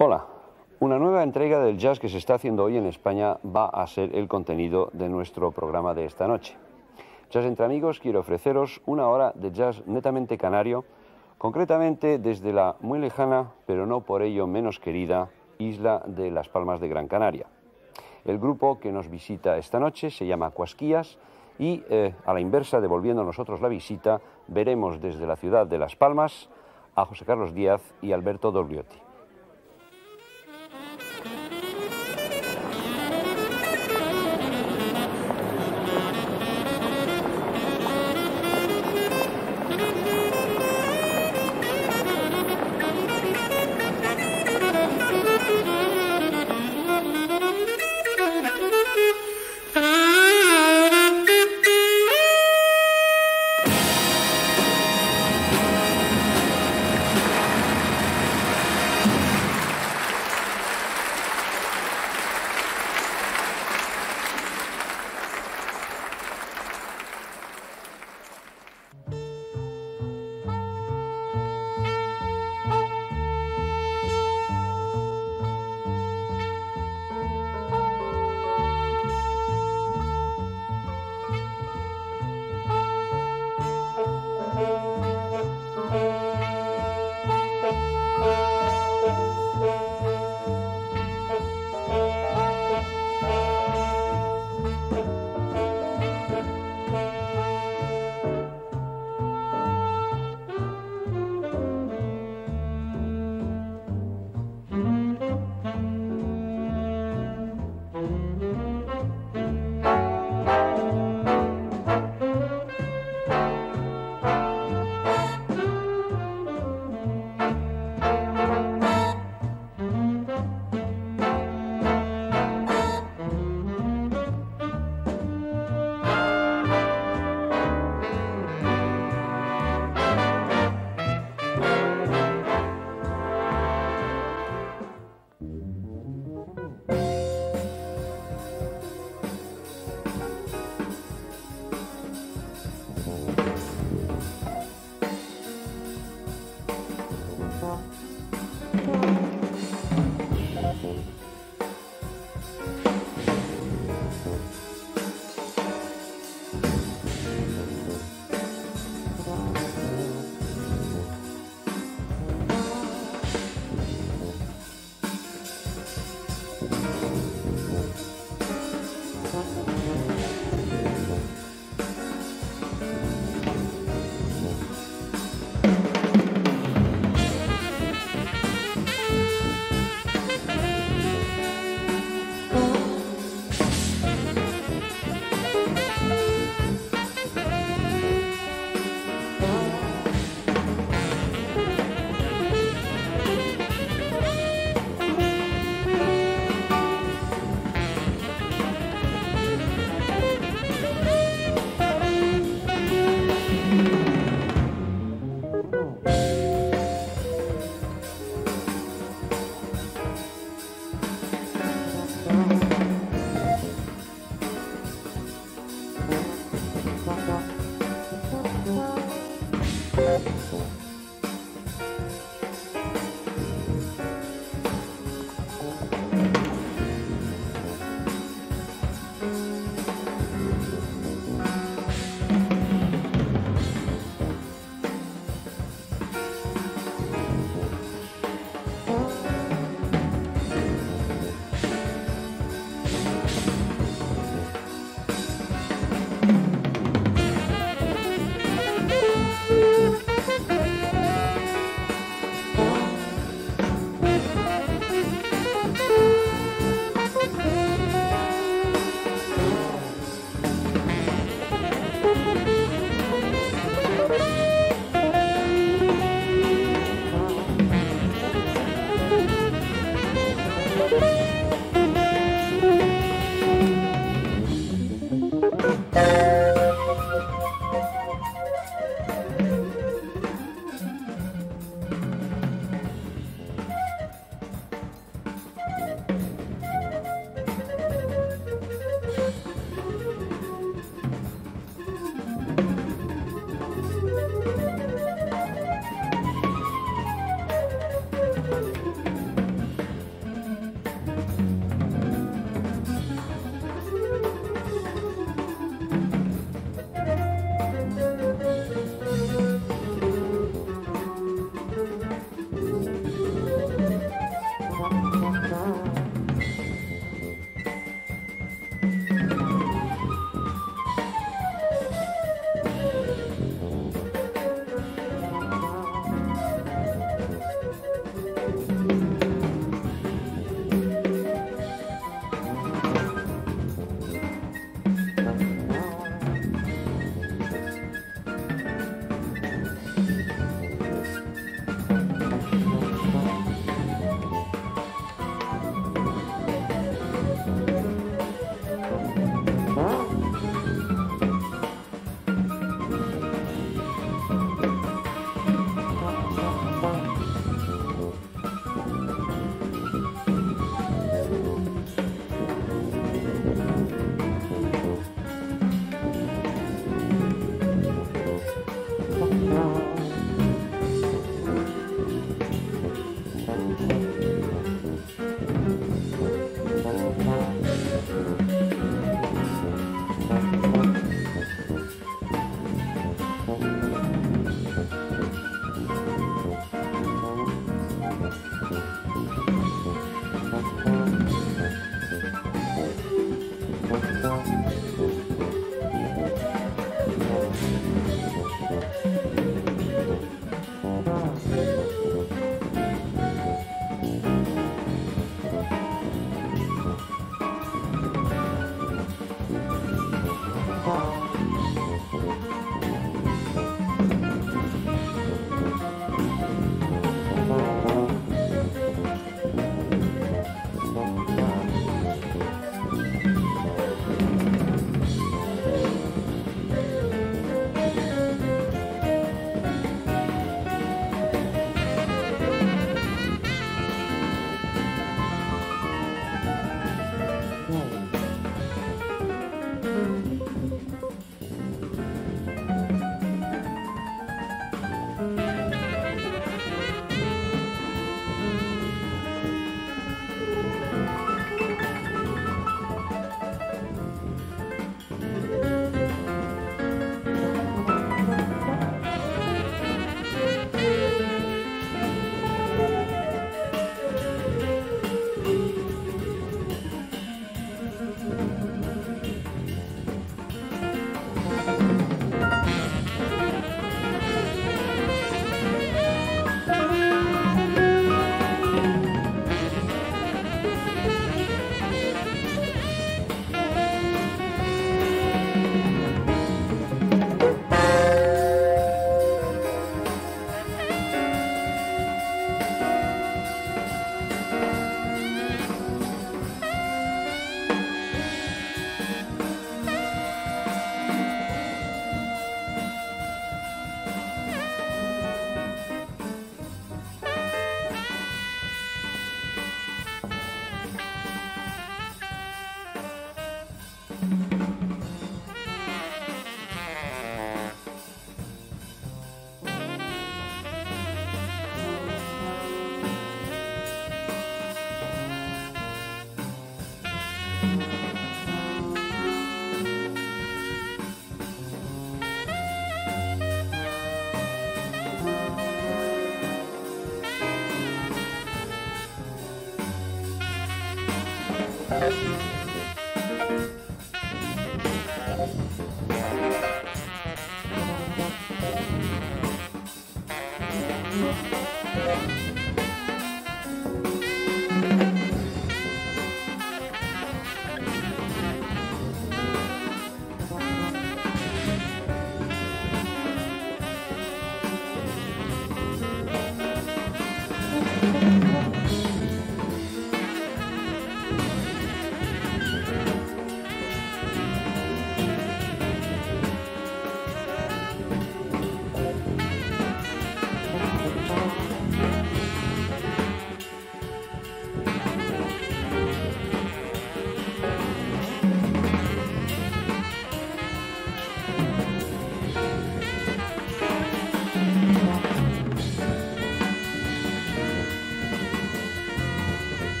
Hola, una nueva entrega del jazz que se está haciendo hoy en España va a ser el contenido de nuestro programa de esta noche. Jazz entre amigos quiero ofreceros una hora de jazz netamente canario, concretamente desde la muy lejana, pero no por ello menos querida, isla de Las Palmas de Gran Canaria. El grupo que nos visita esta noche se llama Cuasquías y eh, a la inversa, devolviendo nosotros la visita, veremos desde la ciudad de Las Palmas a José Carlos Díaz y Alberto Dogliotti.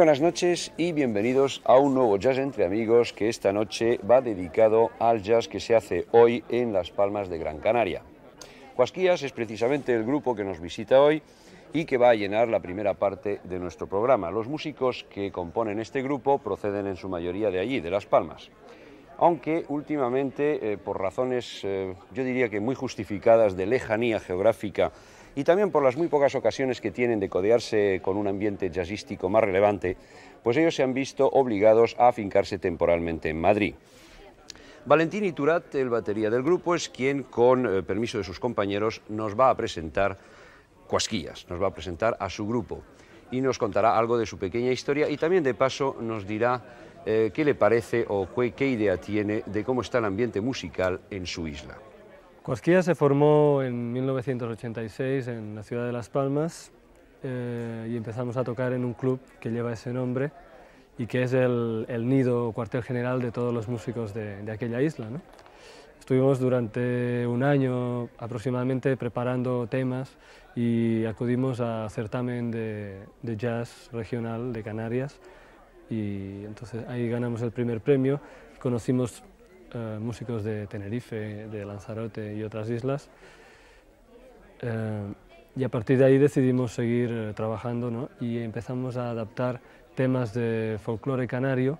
Buenas noches y bienvenidos a un nuevo Jazz entre amigos que esta noche va dedicado al jazz que se hace hoy en Las Palmas de Gran Canaria. Cuasquías es precisamente el grupo que nos visita hoy y que va a llenar la primera parte de nuestro programa. Los músicos que componen este grupo proceden en su mayoría de allí, de Las Palmas. Aunque últimamente, eh, por razones eh, yo diría que muy justificadas de lejanía geográfica y también por las muy pocas ocasiones que tienen de codearse con un ambiente jazzístico más relevante, pues ellos se han visto obligados a afincarse temporalmente en Madrid. Valentín Iturat, el batería del grupo, es quien, con eh, permiso de sus compañeros, nos va a presentar Cuasquillas, nos va a presentar a su grupo y nos contará algo de su pequeña historia y también de paso nos dirá eh, qué le parece o qué idea tiene de cómo está el ambiente musical en su isla. Cuasquilla se formó en 1986 en la ciudad de Las Palmas eh, y empezamos a tocar en un club que lleva ese nombre y que es el, nido o cuartel general de todos los músicos de, aquella isla. Estuvimos durante un año aproximadamente preparando temas y acudimos a certamen de, de jazz regional de Canarias y entonces ahí ganamos el primer premio, conocimos eh, músicos de Tenerife, de Lanzarote y otras islas. Eh, y a partir de ahí decidimos seguir eh, trabajando y empezamos a adaptar temas de folclore canario,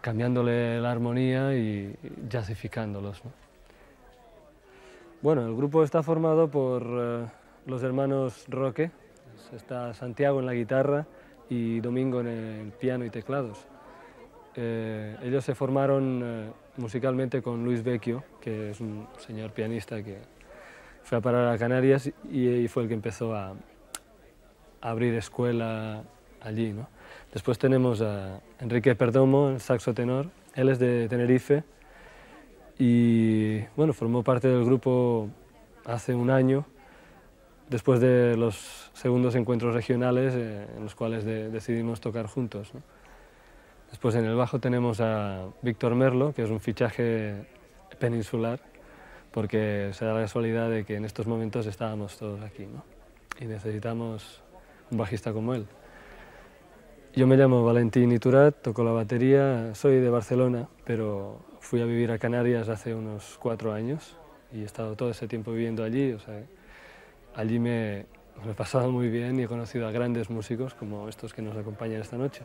cambiándole la armonía y jazzificándolos. Bueno, el grupo está formado por los hermanos Roque, Está Santiago en la guitarra y Domingo en el piano y teclados. Ellos se formaron musicalmente con Luis Vecchio, que es un señor pianista que fue a parar a Canarias y, fue el que empezó a, abrir escuela allí. ¿no? Después tenemos a Enrique Perdomo, el saxo tenor. Él es de Tenerife y bueno, formó parte del grupo hace un año, después de los segundos encuentros regionales eh, en los cuales decidimos tocar juntos. Después en el bajo tenemos a Víctor Merlo, que es un fichaje peninsular, porque se da la casualidad de que en estos momentos estábamos todos aquí ¿no? y necesitamos un bajista como él. Yo me llamo Valentín Iturat, toco la batería, soy de Barcelona, pero fui a vivir a Canarias hace unos cuatro años y he estado todo ese tiempo viviendo allí. O sea, allí me, me he pasado muy bien y he conocido a grandes músicos como estos que nos acompañan esta noche.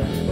Yeah.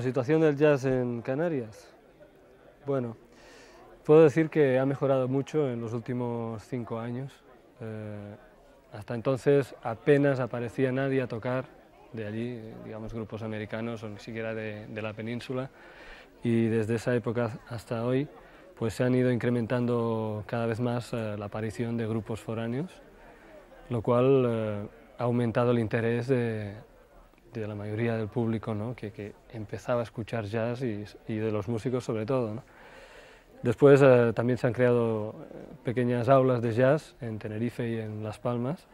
La situación del jazz en Canarias. Bueno, puedo decir que ha mejorado mucho en los últimos cinco años. Eh, hasta entonces apenas aparecía nadie a tocar de allí, digamos grupos americanos o ni siquiera de, la península. Y desde esa época hasta hoy, pues se han ido incrementando cada vez más eh, la aparición de grupos foráneos, lo cual eh, ha aumentado el interés de, de la mayoría del público ¿no? que, que, empezaba a escuchar jazz y, de los músicos sobre todo. Después eh, también se han creado eh, pequeñas aulas de jazz en Tenerife y en Las Palmas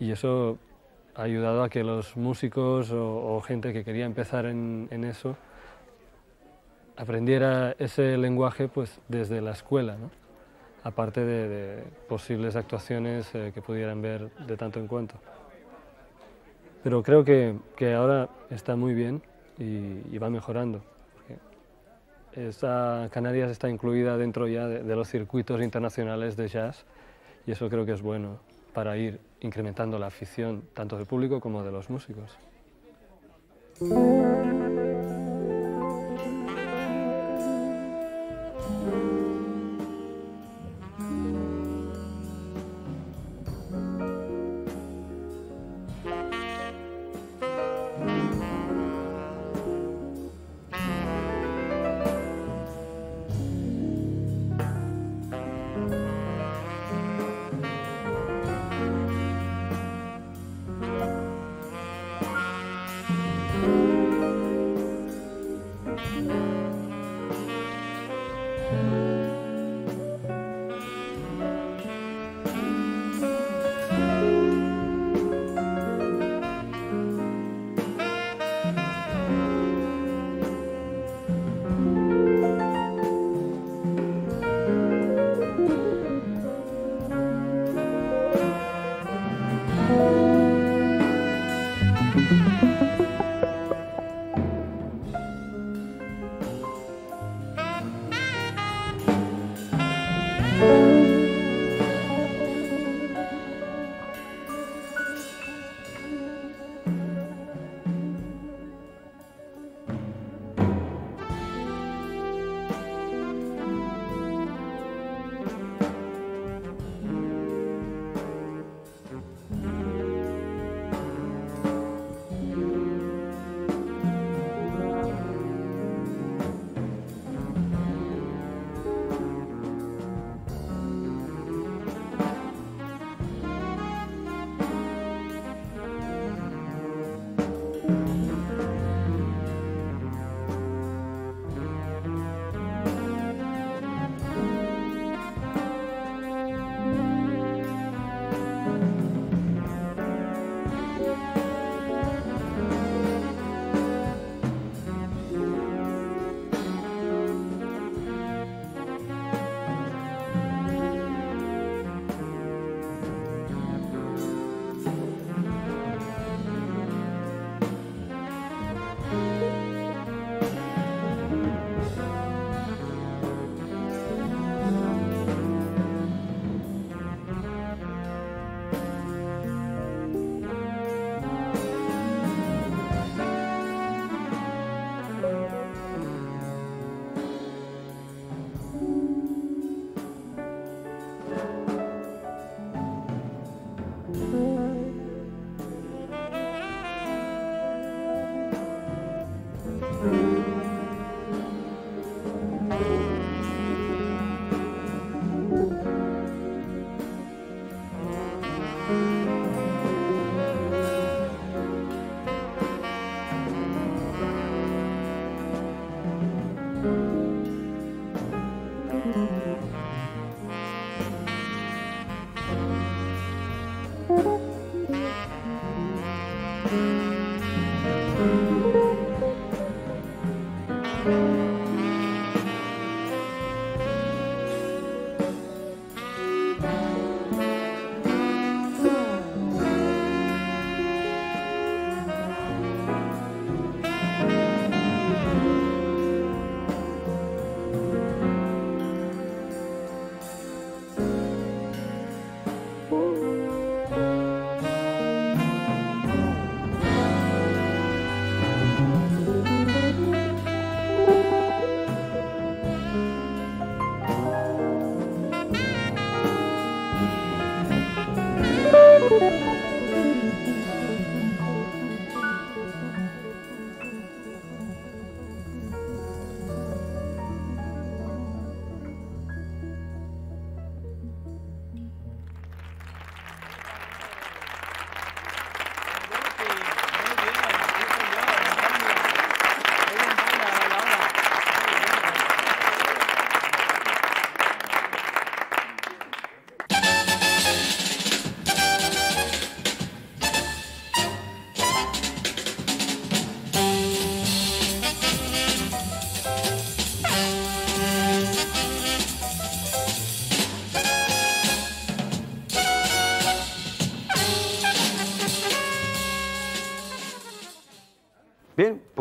y eso ha ayudado a que los músicos o, gente que quería empezar en, eso aprendiera ese lenguaje pues, desde la escuela, ¿no? aparte de, de, posibles actuaciones eh, que pudieran ver de tanto en cuanto. Pero creo que, que ahora está muy bien y, va mejorando. Esta, Canarias está incluida dentro ya de, de, los circuitos internacionales de jazz y eso creo que es bueno para ir incrementando la afición tanto del público como de los músicos.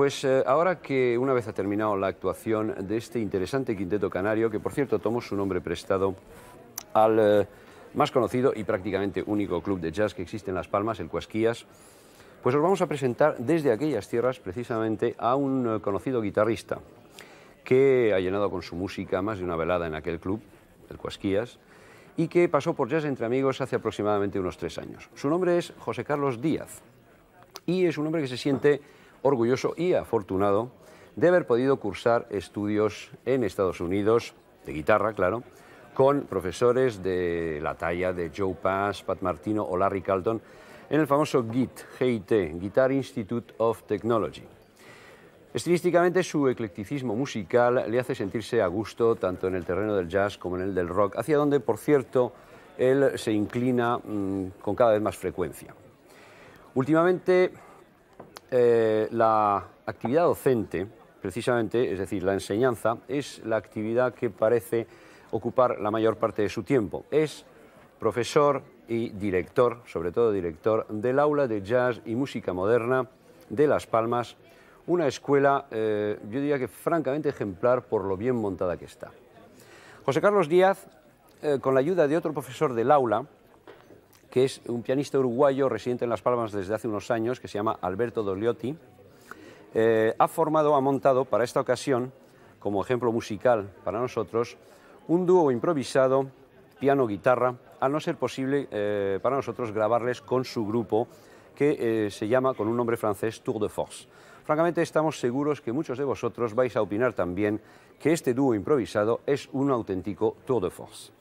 Pues eh, ahora que una vez ha terminado la actuación de este interesante quinteto canario, que por cierto tomó su nombre prestado al eh, más conocido y prácticamente único club de jazz que existe en Las Palmas, el Cuasquías, pues os vamos a presentar desde aquellas tierras precisamente a un eh, conocido guitarrista que ha llenado con su música más de una velada en aquel club, el Cuasquías, y que pasó por Jazz Entre Amigos hace aproximadamente unos tres años. Su nombre es José Carlos Díaz y es un hombre que se siente orgulloso y afortunado de haber podido cursar estudios en Estados Unidos, de guitarra, claro, con profesores de la talla de Joe Pass, Pat Martino o Larry Carlton en el famoso GIT, GIT, Guitar Institute of Technology. Estilísticamente su eclecticismo musical le hace sentirse a gusto tanto en el terreno del jazz como en el del rock, hacia donde, por cierto, él se inclina mmm, con cada vez más frecuencia. Últimamente eh, la actividad docente, precisamente, es decir, la enseñanza, es la actividad que parece ocupar la mayor parte de su tiempo. Es profesor y director, sobre todo director, del aula de jazz y música moderna de Las Palmas, una escuela, eh, yo diría que francamente ejemplar por lo bien montada que está. José Carlos Díaz, eh, con la ayuda de otro profesor del aula, que es un pianista uruguayo residente en Las Palmas desde hace unos años, que se llama Alberto Dogliotti, eh, ha formado, ha montado para esta ocasión, como ejemplo musical para nosotros, un dúo improvisado, piano-guitarra, al no ser posible eh, para nosotros grabarles con su grupo, que eh, se llama con un nombre francés Tour de Force. Francamente estamos seguros que muchos de vosotros vais a opinar también que este dúo improvisado es un auténtico Tour de Force.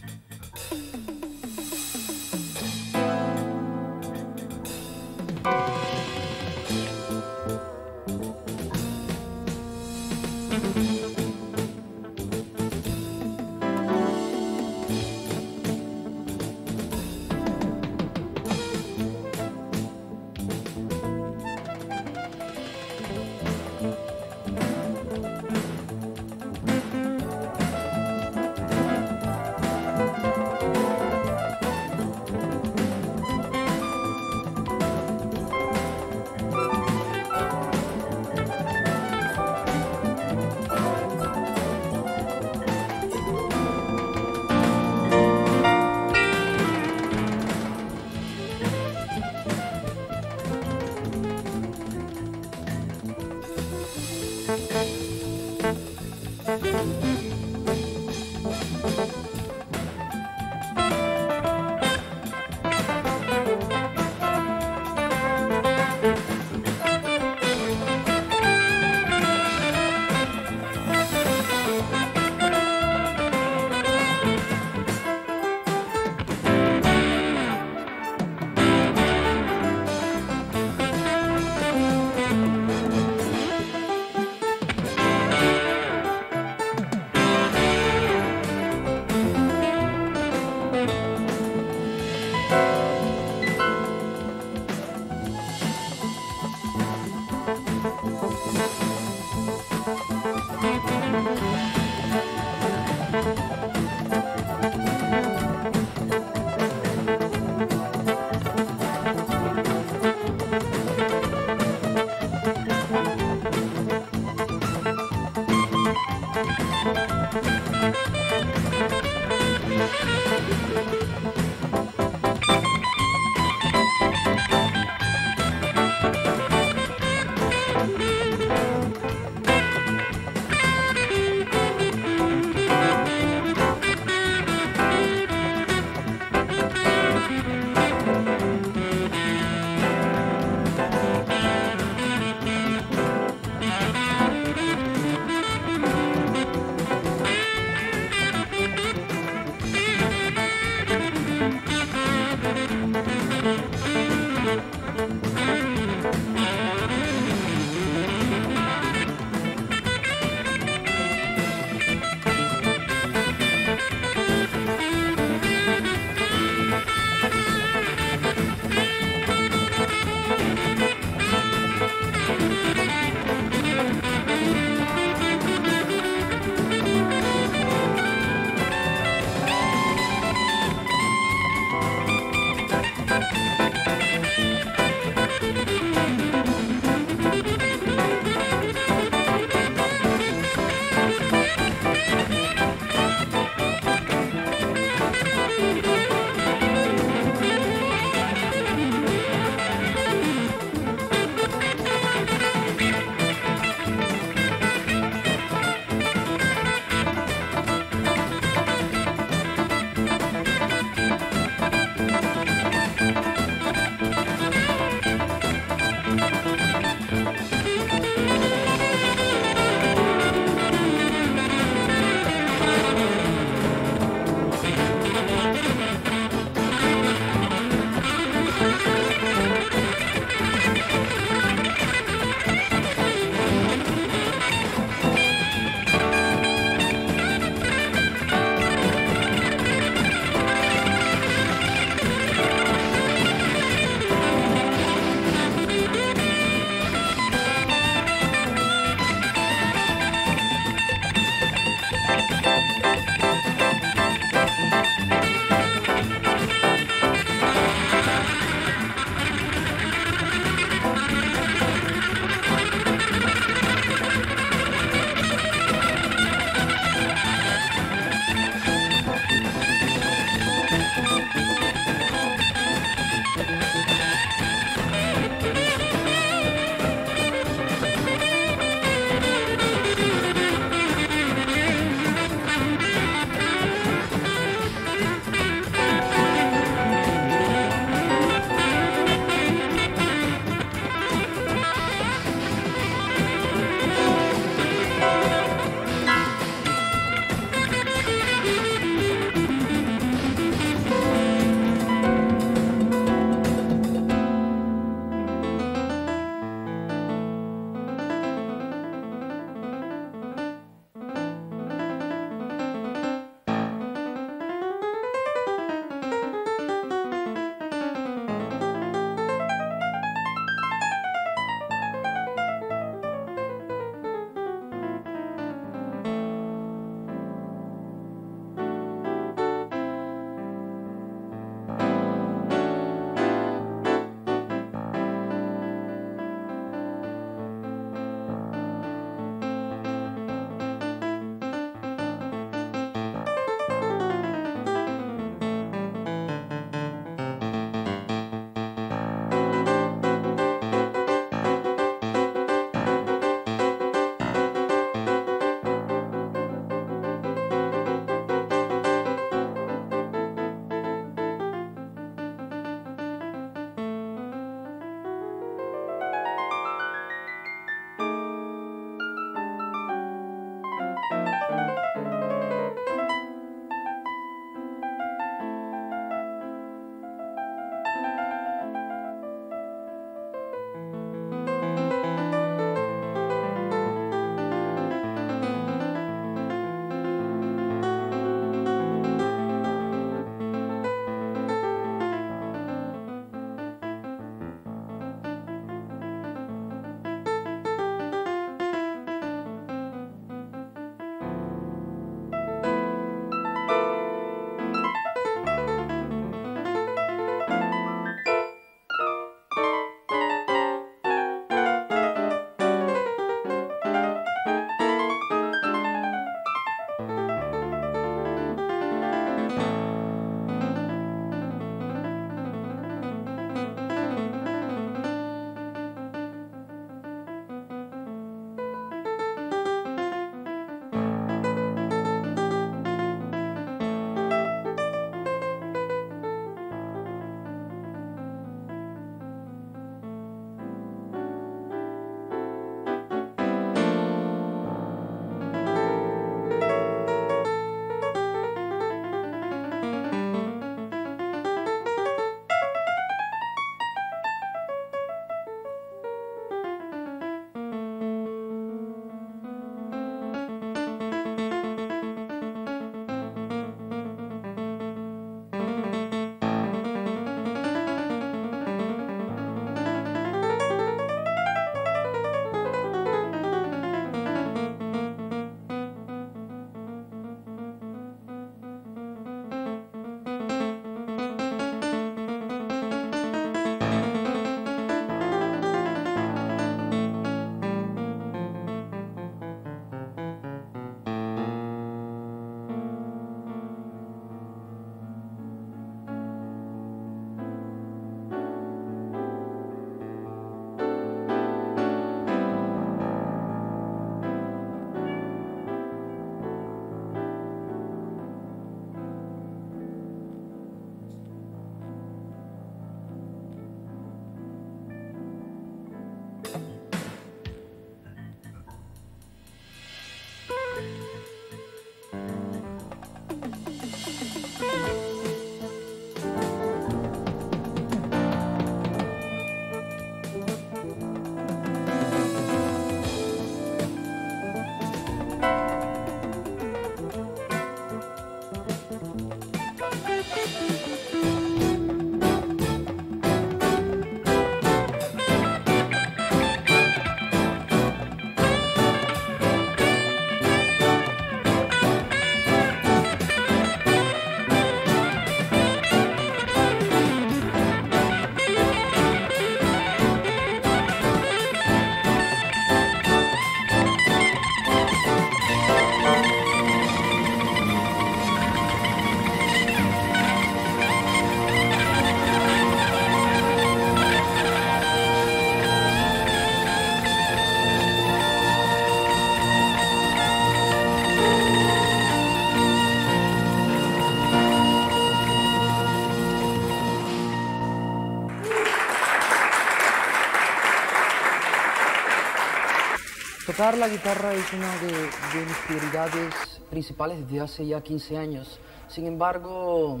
Tocar la guitarra es una de, mis prioridades principales desde hace ya 15 años. Sin embargo,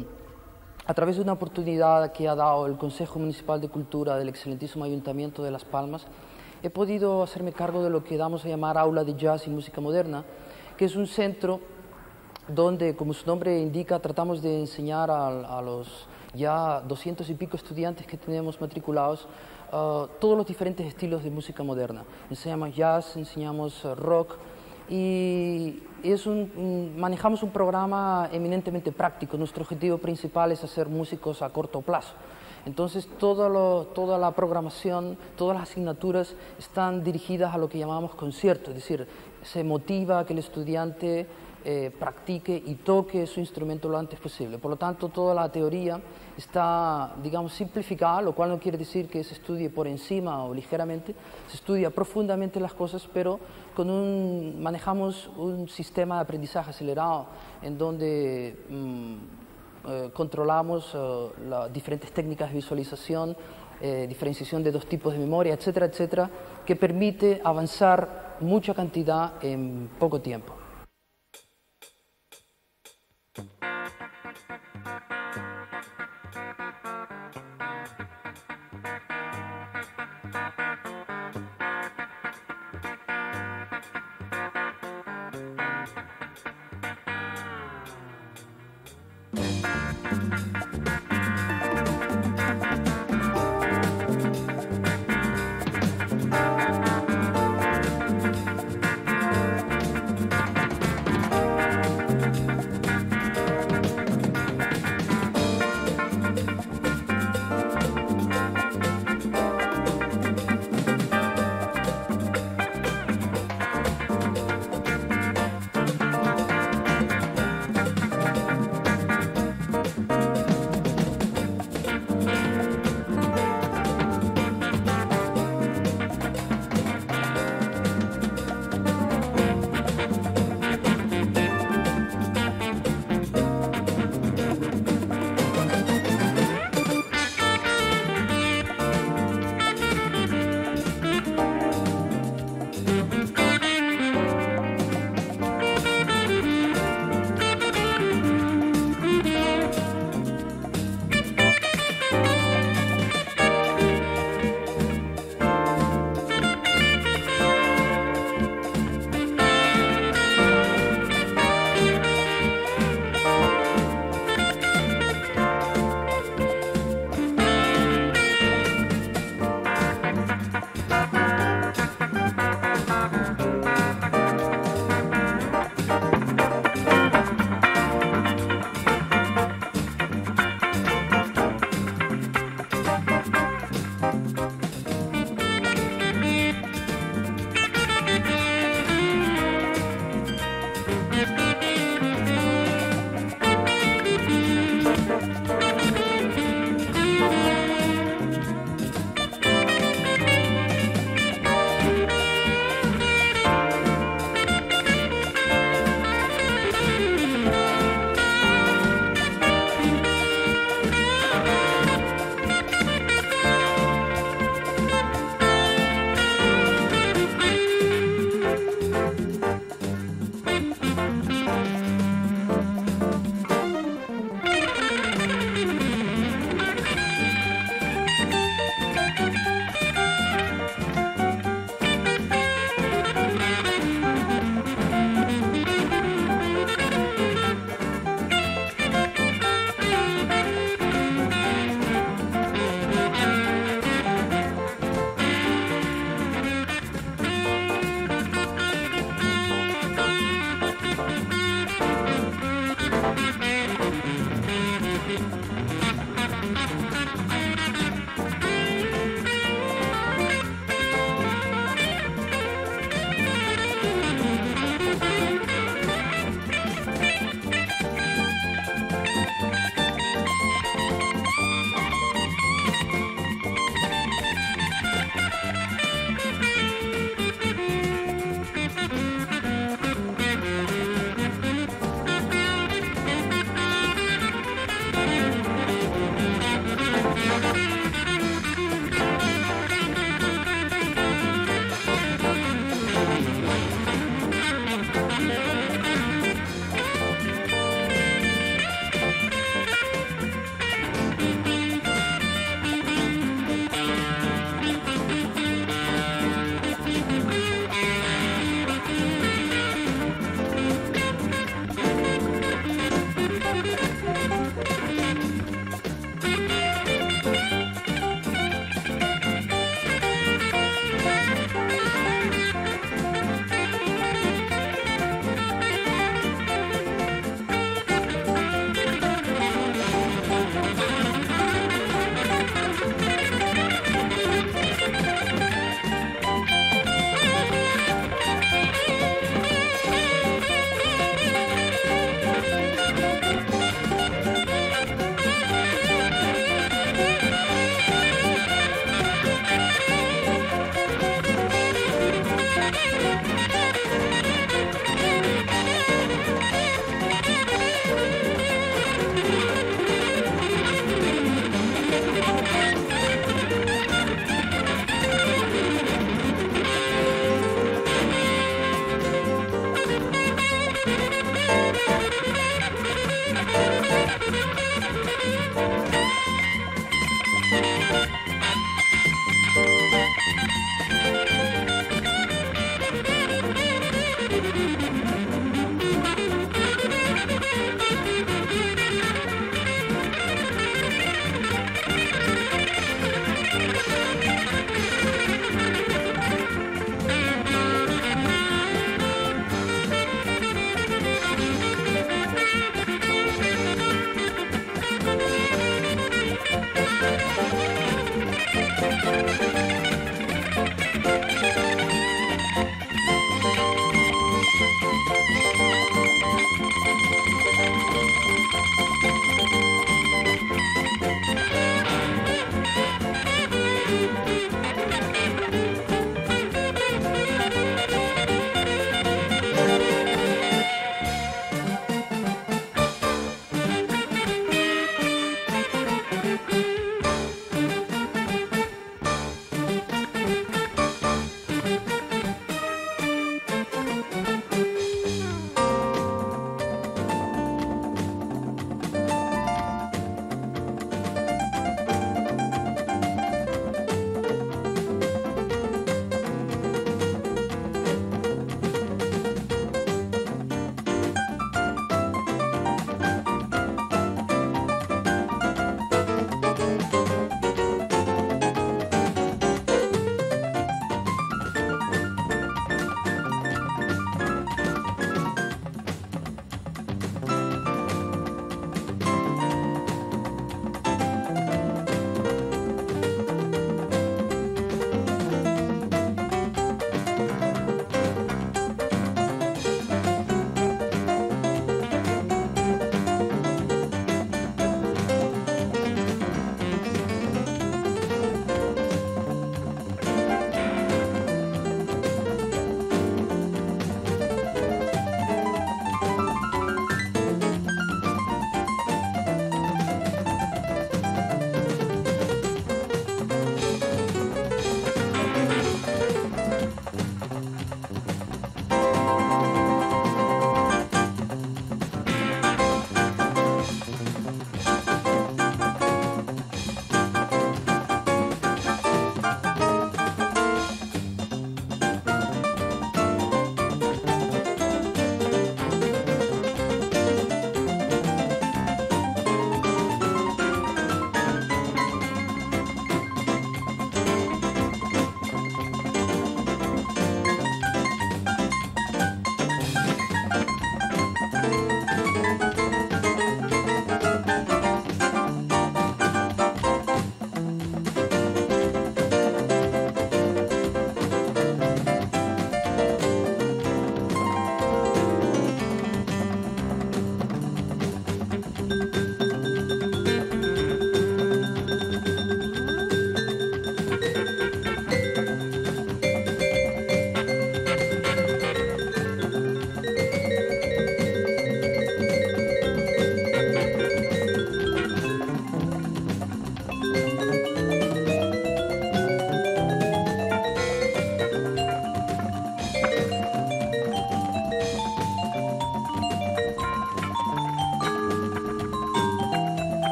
a través de una oportunidad que ha dado el Consejo Municipal de Cultura del excelentísimo Ayuntamiento de Las Palmas, he podido hacerme cargo de lo que damos a llamar Aula de Jazz y Música Moderna, que es un centro donde, como su nombre indica, tratamos de enseñar a, a los ya 200 y pico estudiantes que tenemos matriculados Uh, todos los diferentes estilos de música moderna. Enseñamos jazz, enseñamos uh, rock y es un, manejamos un programa eminentemente práctico. Nuestro objetivo principal es hacer músicos a corto plazo. Entonces todo toda la programación, todas las asignaturas están dirigidas a lo que llamamos concierto, es decir, se motiva a que el estudiante eh, practique y toque su instrumento lo antes posible. Por lo tanto, toda la teoría está, digamos, simplificada, lo cual no quiere decir que se estudie por encima o ligeramente, se estudia profundamente las cosas, pero con un, manejamos un sistema de aprendizaje acelerado en donde mm, eh, controlamos eh, las diferentes técnicas de visualización, diferenciación de dos tipos de memoria, etcétera, etcétera, que permite avanzar mucha cantidad en poco tiempo.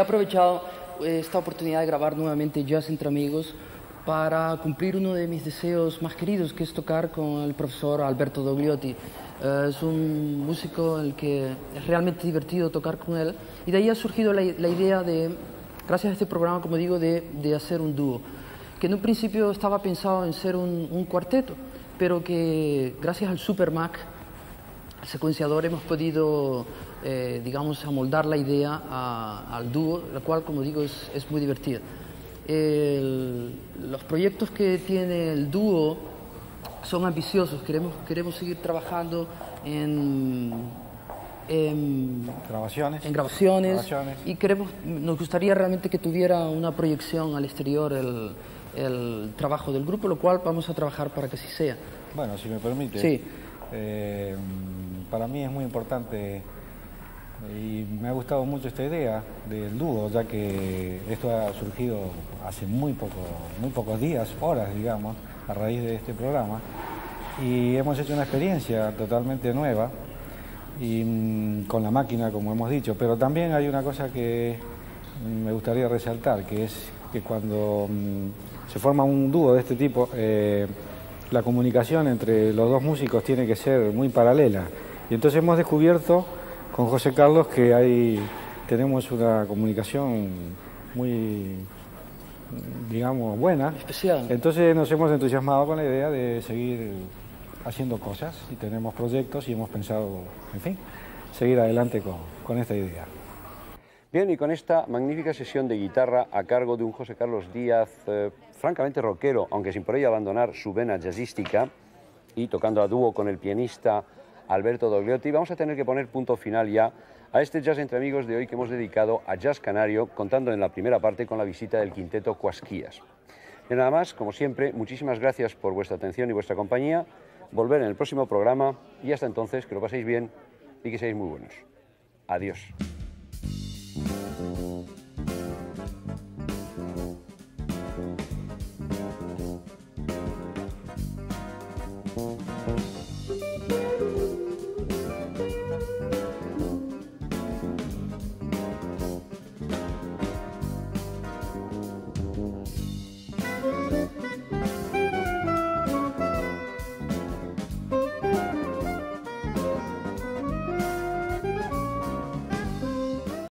He aprovechado eh, esta oportunidad de grabar nuevamente Jazz entre Amigos para cumplir uno de mis deseos más queridos, que es tocar con el profesor Alberto Dogliotti. Eh, es un músico en el que es realmente divertido tocar con él y de ahí ha surgido la, idea de, gracias a este programa, como digo, de, hacer un dúo, que en un principio estaba pensado en ser un, un cuarteto, pero que gracias al Super Mac, el secuenciador, hemos podido eh, digamos, amoldar la idea al dúo, la cual, como digo, es, es muy divertida. los proyectos que tiene el dúo son ambiciosos, queremos, queremos seguir trabajando en, en grabaciones, en grabaciones, y queremos, nos gustaría realmente que tuviera una proyección al exterior el, el trabajo del grupo, lo cual vamos a trabajar para que así sea. Bueno, si me permite. Sí. Eh, para mí es muy importante y me ha gustado mucho esta idea del dúo, ya que esto ha surgido hace muy, poco, muy pocos días, horas, digamos, a raíz de este programa. Y hemos hecho una experiencia totalmente nueva y mm, con la máquina, como hemos dicho. Pero también hay una cosa que me gustaría resaltar, que es que cuando mm, se forma un dúo de este tipo, eh, la comunicación entre los dos músicos tiene que ser muy paralela. Y entonces hemos descubierto con José Carlos que hay, tenemos una comunicación muy, digamos, buena. Especial. Entonces nos hemos entusiasmado con la idea de seguir haciendo cosas y tenemos proyectos y hemos pensado, en fin, seguir adelante con, con esta idea. Bien, y con esta magnífica sesión de guitarra a cargo de un José Carlos Díaz, eh, francamente rockero, aunque sin por ello abandonar su vena jazzística, y tocando a dúo con el pianista Alberto Dogliotti. Vamos a tener que poner punto final ya a este Jazz entre Amigos de hoy que hemos dedicado a Jazz Canario, contando en la primera parte con la visita del quinteto Cuasquías. Y nada más, como siempre, muchísimas gracias por vuestra atención y vuestra compañía. Volver en el próximo programa y hasta entonces que lo paséis bien y que seáis muy buenos. Adiós.